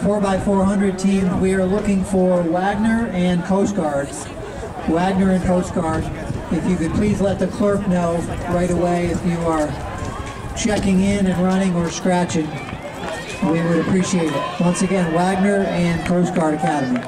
4x400 team. we are looking for Wagner and Coast Guard. Wagner and Coast Guard. If you could please let the clerk know right away if you are checking in and running or scratching, we would appreciate it. Once again, Wagner and Coast Guard Academy.